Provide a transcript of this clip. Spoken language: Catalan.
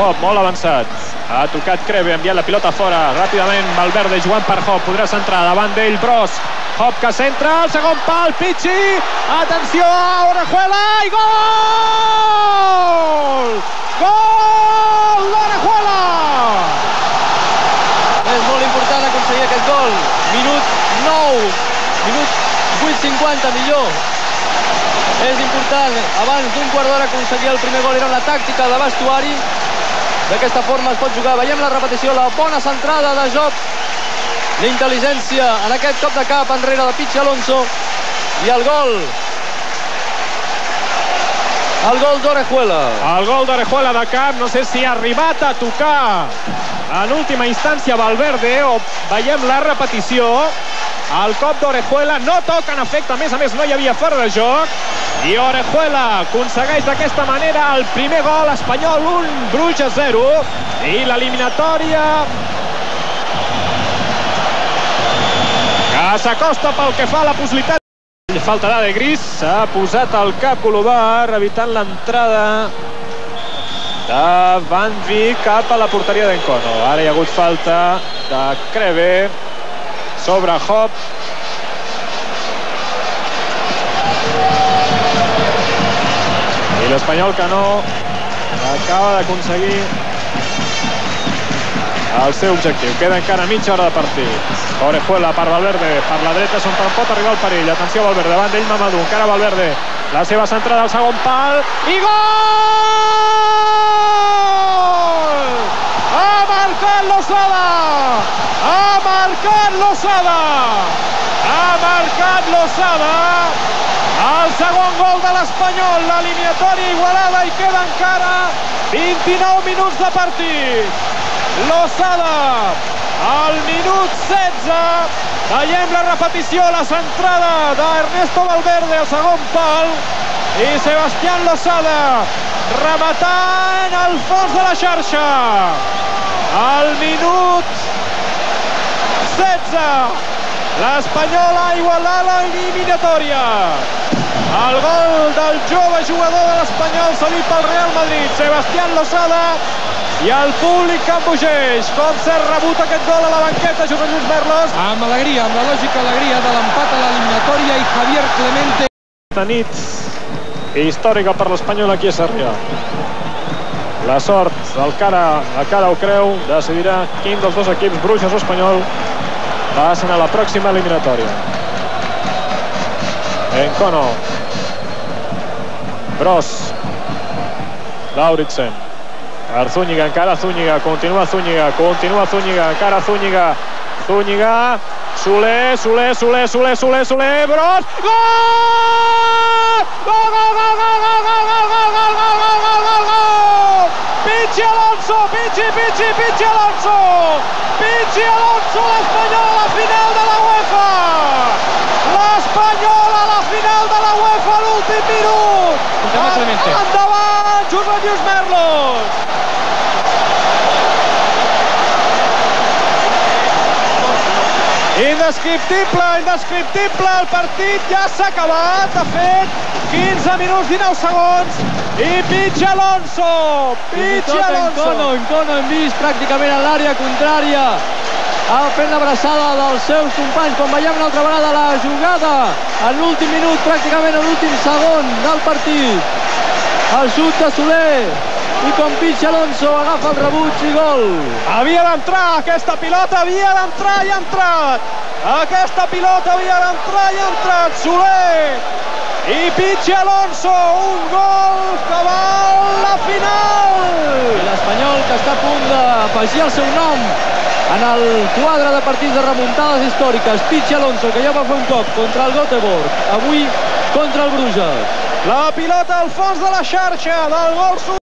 Hop, molt avançat. Ha tocat Creve, enviat la pilota fora. Ràpidament, Valverde jugant per Hop. Podrà centrar davant d'ell, Bros. Hop que centra, el segon pal, Pichi. Atenció a Orejuela i gol! Gol d'Orejuela! És molt important aconseguir aquest gol. Minut 9, minut 8.50 millor. És important, abans d'un quart d'hora aconseguir el primer gol, era una tàctica de vestuari. D'aquesta forma es pot jugar. Veiem la repetició, la bona centrada de joc, l'intel·ligència en aquest cop de cap enrere de Pichi Alonso i el gol el gol d'Orejuela. El gol d'Orejuela de cap, no sé si ha arribat a tocar en última instància Valverde o veiem la repetició. El cop d'Orejuela no toca en efecte, a més a més no hi havia fora de joc. I Orejuela aconsegueix d'aquesta manera el primer gol espanyol, un Bruges 0. I l'eliminatòria que s'acosta pel que fa a la possibilitat Falta de Gris, s'ha posat el cap Golobar, evitant l'entrada de Van Vic cap a la porteria d'Encono. Ara hi ha hagut falta de Creve sobre Hop. I l'Espanyol que no acaba d'aconseguir el seu objectiu. Queda encara mitja hora de partit. Orejuela per Valverde, per la dreta és on pot arribar el perill. Atenció Valverde, davant d'ell Mamadou, encara Valverde. La seva centrada al segon pal i gol! Ha marcat Lozada! Marcat Lozada! Ha marcat Lozada! El segon gol de l'Espanyol, l'eliminatòria igualada i queda encara 29 minuts de partit. Lozada, al minut 16, veiem la repetició, la centrada d'Ernesto Valverde al segon pal i Sebastián Lozada rematant al fons de la xarxa. Al minut 16, l'Espanyol ha igualat l'eliminatòria. El gol del jove jugador de l'Espanyol cedit pel Real Madrid, Sebastián Lozada, i el públic que embogeix. Com s'ha rebut aquest gol a la banqueta, Josep Lluís Merlos. Amb alegria, amb la lògica alegria de l'empat a l'eliminatòria i Javier Clemente. Esta nit històrica per l'Espanyol aquí a Sarrià. La sort del cara a cara ho creu, decidirà quin dels dos equips, Bruixes o Espanyol, passen a la pròxima eliminatòria. Encono. Bros. Lauritsen. Per Zúñiga, encara Zúñiga, continua Zúñiga, continua Zúñiga, encara Zúñiga, Zúñiga, Soler, Soler, Soler, Soler, Soler, Soler, Bros, gol! Gol, gol, gol, gol, gol, gol, gol, gol, gol, gol, gol, gol, gol, gol! Pichi Alonso, Pichi, Pichi, Pichi Alonso! Pichi Alonso, l'Espanyol a L'últim minut! Endavant, Josep Lluís Merlos! Indescriptible, indescriptible, el partit ja s'ha acabat, de fet, 15 minuts, 19 segons, i Pichi Alonso, Pichi Alonso. Encono, Encono hem vist pràcticament a l'àrea contrària, fent l'abraçada dels seus companys, com veiem una altra vegada la jugada, en l'últim minut, pràcticament en l'últim segon del partit. El xut de Soler, i com Pichi Alonso agafa el rebuig i gol. Havia d'entrar, aquesta pilota havia d'entrar i ha entrat. Aquesta pilota havia d'entrar i ha entrat. Soler i Pichi Alonso, un gol que val la final. L'Espanyol que està a punt d'afegir el seu nom en el quadre de partits de remuntades històriques. Pichi Alonso, que ja va fer un cop contra el Göteborg, avui contra el Bruges. La pilota al fons de la xarxa del gol